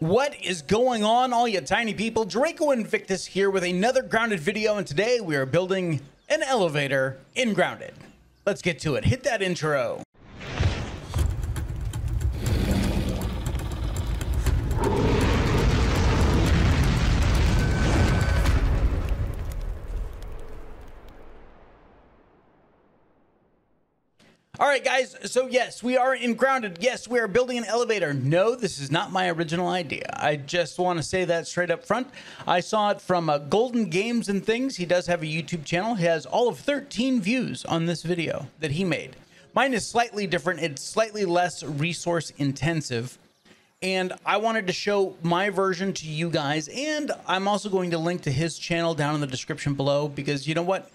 What is going on, all you tiny people? Draco Invictus here with another grounded video, and today we are building an elevator in grounded. Let's get to it. Hit that intro. Right, guys. So, yes, we are in grounded. Yes, we are building an elevator. No, this is not my original idea. I just want to say that straight up front. I saw it from uh, Golden Games and Things. He does have a YouTube channel. He has all of 13 views on this video that he made. Mine is slightly different, it's slightly less resource intensive. And I wanted to show my version to you guys. And I'm also going to link to his channel down in the description below because you know what?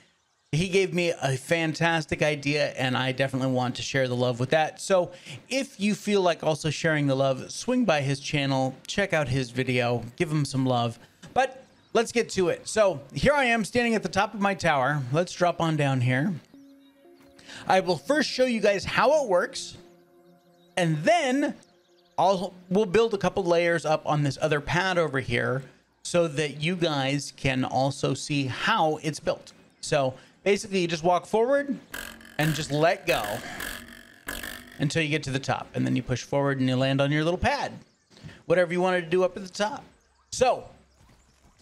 He gave me a fantastic idea and I definitely want to share the love with that. So if you feel like also sharing the love, swing by his channel, check out his video, give him some love. But let's get to it. So here I am standing at the top of my tower. Let's drop on down here. I will first show you guys how it works and then I'll we'll build a couple layers up on this other pad over here so that you guys can also see how it's built. So basically you just walk forward and just let go until you get to the top and then you push forward and you land on your little pad. Whatever you wanted to do up at the top. So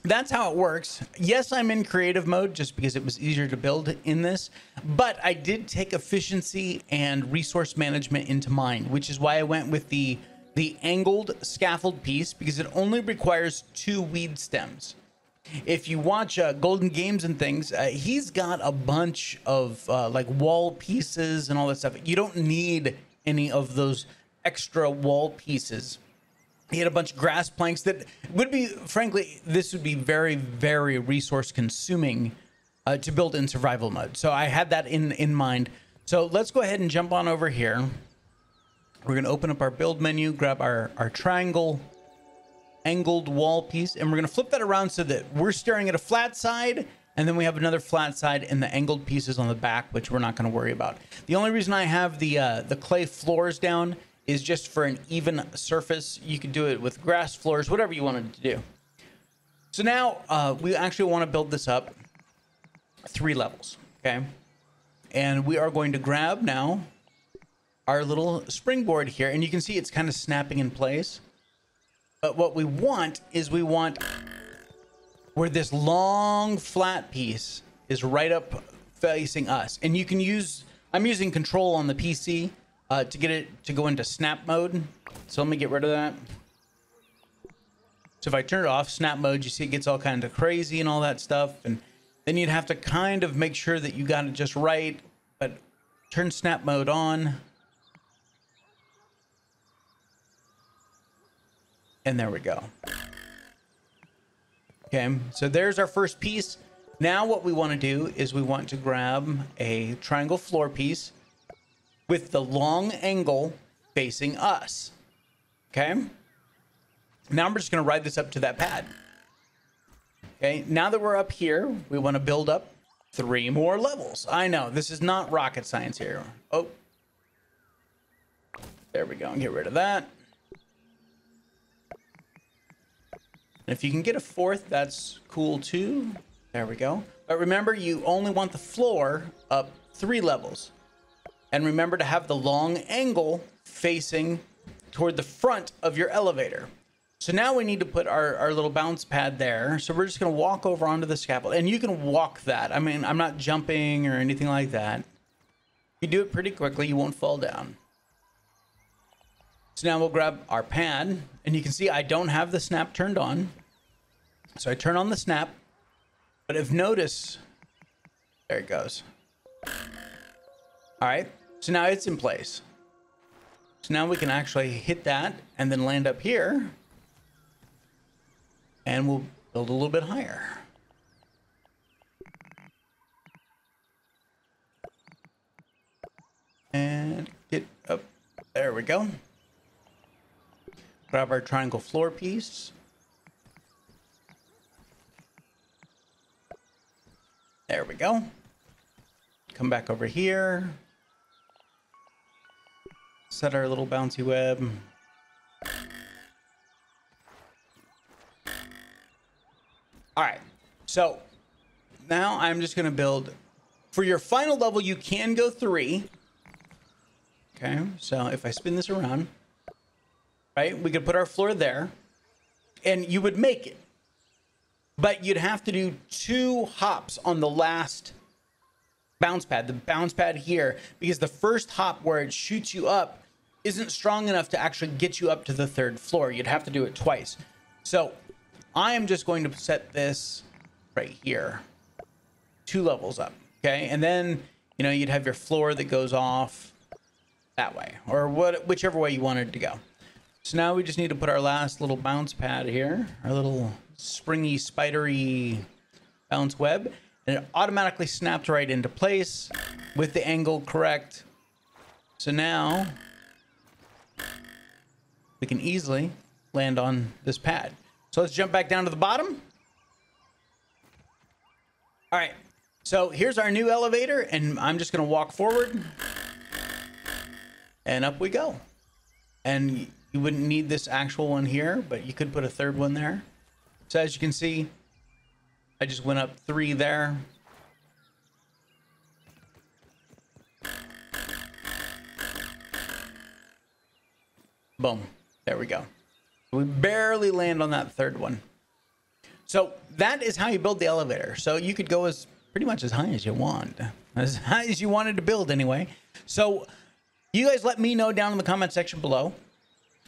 that's how it works. Yes i'm in creative mode just because it was easier to build in this but i did take efficiency and resource management into mind which is why i went with the the angled scaffold piece because it only requires two weed stems if you watch uh, Golden Games and things, uh, he's got a bunch of uh, like wall pieces and all that stuff. You don't need any of those extra wall pieces. He had a bunch of grass planks that would be, frankly, this would be very, very resource consuming uh, to build in survival mode. So I had that in in mind. So let's go ahead and jump on over here. We're gonna open up our build menu, grab our our triangle angled wall piece and we're going to flip that around so that we're staring at a flat side and then we have another flat side and the angled pieces on the back which we're not going to worry about. The only reason i have the uh, the clay floors down is just for an even surface. You can do it with grass floors whatever you wanted to do. So now uh, we actually want to build this up three levels okay? And we are going to grab now our little springboard here and you can see it's kind of snapping in place but what we want is we want where this long flat piece is right up facing us. And you can use, I'm using control on the PC uh, to get it to go into snap mode. So let me get rid of that. So if I turn it off, snap mode, you see it gets all kind of crazy and all that stuff. And then you'd have to kind of make sure that you got it just right. But turn snap mode on. And there we go. Okay, so there's our first piece. Now what we want to do is we want to grab a triangle floor piece with the long angle facing us. Okay. Now I'm just going to ride this up to that pad. Okay, now that we're up here, we want to build up three more levels. I know, this is not rocket science here. Oh. There we go, and get rid of that. And if you can get a fourth, that's cool too. There we go. But remember, you only want the floor up three levels. And remember to have the long angle facing toward the front of your elevator. So now we need to put our, our little bounce pad there. So we're just gonna walk over onto the scaffold and you can walk that. I mean, I'm not jumping or anything like that. You do it pretty quickly, you won't fall down. So now we'll grab our pad and you can see I don't have the snap turned on. So I turn on the snap, but if notice, there it goes. All right, so now it's in place. So now we can actually hit that and then land up here and we'll build a little bit higher. And get up, there we go. Grab our triangle floor piece. There we go. Come back over here. Set our little bouncy web. All right. So now I'm just going to build. For your final level, you can go three. Okay. So if I spin this around, right, we could put our floor there and you would make it. But you'd have to do two hops on the last bounce pad, the bounce pad here, because the first hop where it shoots you up isn't strong enough to actually get you up to the third floor. You'd have to do it twice. So I am just going to set this right here, two levels up. Okay. And then, you know, you'd have your floor that goes off that way or what, whichever way you wanted to go. So now we just need to put our last little bounce pad here, our little springy, spidery bounce web, and it automatically snapped right into place with the angle correct. So now we can easily land on this pad. So let's jump back down to the bottom. All right, so here's our new elevator, and I'm just gonna walk forward, and up we go. And you wouldn't need this actual one here, but you could put a third one there. So as you can see, I just went up three there. Boom. There we go. We barely land on that third one. So that is how you build the elevator. So you could go as pretty much as high as you want, as high as you wanted to build anyway. So you guys let me know down in the comment section below.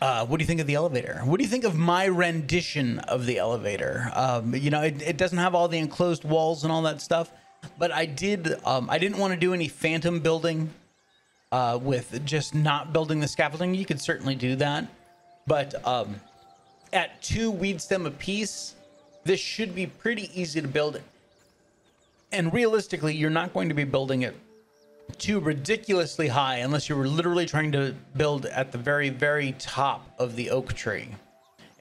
Uh, what do you think of the elevator? What do you think of my rendition of the elevator? Um, you know, it, it, doesn't have all the enclosed walls and all that stuff, but I did. Um, I didn't want to do any phantom building uh, with just not building the scaffolding. You could certainly do that, but um, at two weed stem apiece, this should be pretty easy to build. And realistically, you're not going to be building it too ridiculously high unless you were literally trying to build at the very, very top of the oak tree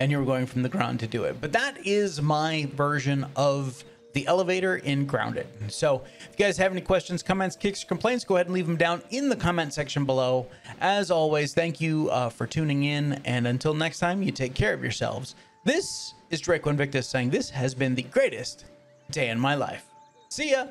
and you were going from the ground to do it. But that is my version of the elevator in Grounded. So if you guys have any questions, comments, kicks, complaints, go ahead and leave them down in the comment section below. As always, thank you uh, for tuning in. And until next time, you take care of yourselves. This is Draco Invictus saying this has been the greatest day in my life. See ya!